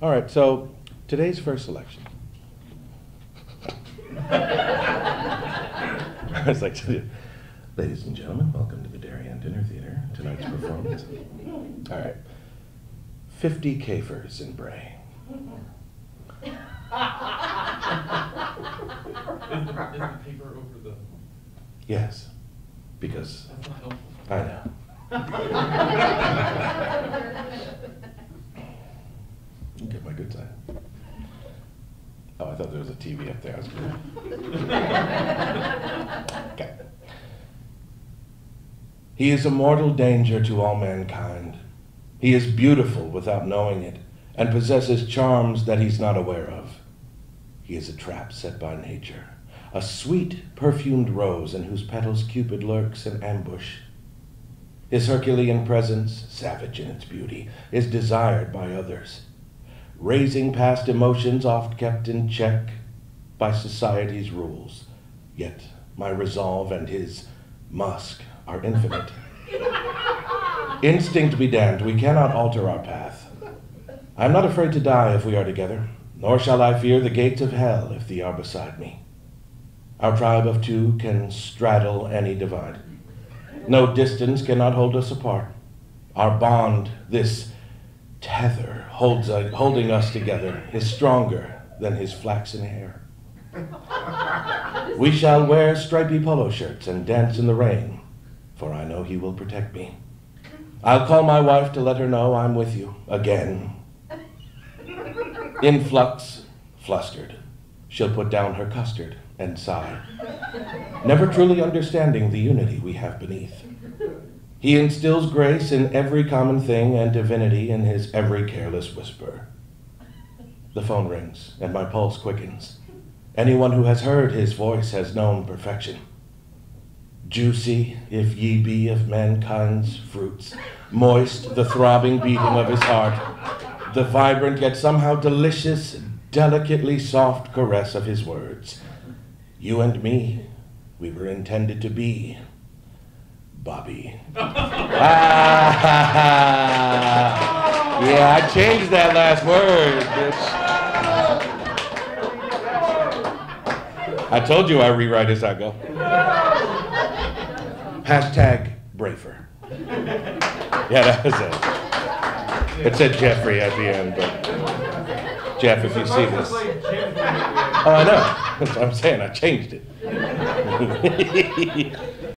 All right, so today's first selection. I was like, ladies and gentlemen, welcome to the Darien Dinner Theater. Tonight's performance. All right, 50 Kafers in Bray. Is, is the paper over the, Yes, because that's not helpful. I know. Get my good side. Oh, I thought there was a TV up there. I was good. Okay. He is a mortal danger to all mankind. He is beautiful without knowing it, and possesses charms that he's not aware of. He is a trap set by nature, a sweet, perfumed rose in whose petals Cupid lurks in ambush. His Herculean presence, savage in its beauty, is desired by others, raising past emotions oft kept in check by society's rules. Yet my resolve and his musk are infinite. Instinct be damned, we cannot alter our path. I am not afraid to die if we are together, nor shall I fear the gates of hell if thee are beside me. Our tribe of two can straddle any divide. No distance cannot hold us apart. Our bond, this tether holds holding us together, is stronger than his flaxen hair. We shall wear stripy polo shirts and dance in the rain, for I know he will protect me. I'll call my wife to let her know I'm with you again. In flux, flustered, she'll put down her custard and sigh, never truly understanding the unity we have beneath. He instills grace in every common thing and divinity in his every careless whisper. The phone rings and my pulse quickens. Anyone who has heard his voice has known perfection. Juicy, if ye be of mankind's fruits, moist the throbbing beating of his heart, the vibrant yet somehow delicious, delicately soft caress of his words. You and me, we were intended to be. Bobby. ah, yeah, I changed that last word, bitch. I told you I rewrite as I go. Hashtag Brayfer. Yeah, that was it. It said Jeffrey at the end, but Jeff, if you see this. Oh, I know. That's what I'm saying. I changed it.